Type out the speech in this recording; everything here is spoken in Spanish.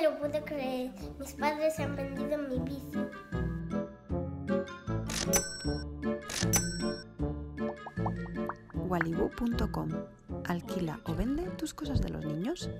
me lo puedo creer. Mis padres han vendido mi bici. Walibu.com Alquila o vende tus cosas de los niños.